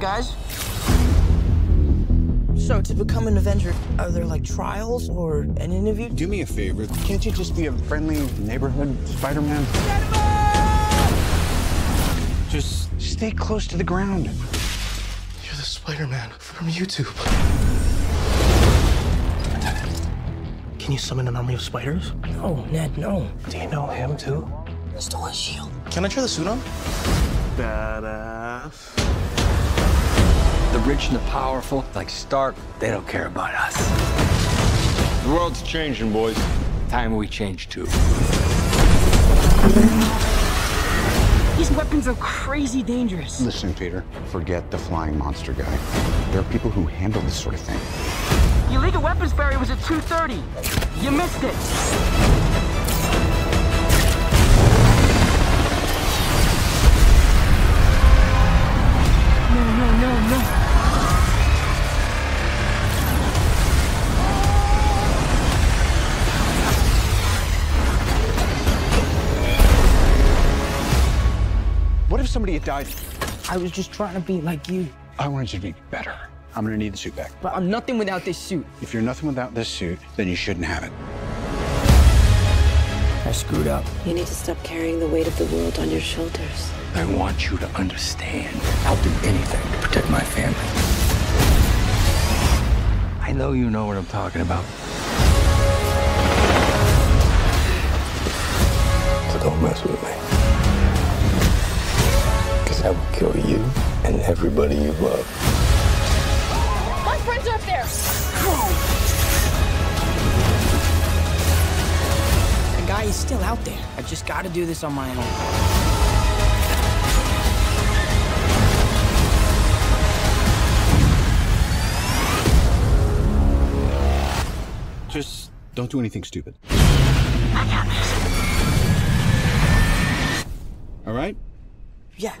guys. So, to become an Avenger, are there like trials or an interview? Do me a favor. Can't you just be a friendly neighborhood Spider-Man? Just stay close to the ground. You're the Spider-Man from YouTube. Can you summon an army of spiders? No, Ned, no. Do you know him too? Stole his shield. Can I try the suit on? Badass. The rich and the powerful, like Stark, they don't care about us. The world's changing, boys. Time we change too. These weapons are crazy dangerous. Listen, Peter, forget the flying monster guy. There are people who handle this sort of thing. The illegal weapons barrier was at 2.30. You missed it. What if somebody had died? I was just trying to be like you. I wanted you to be better. I'm gonna need the suit back. But I'm nothing without this suit. If you're nothing without this suit, then you shouldn't have it. I screwed up. You need to stop carrying the weight of the world on your shoulders. I want you to understand. I'll do anything to protect my family. I know you know what I'm talking about. So don't mess with me. Because I will kill you and everybody you love. My friends are up there! The guy is still out there. I just gotta do this on my own. Just don't do anything stupid. I got this. All right? Yeah.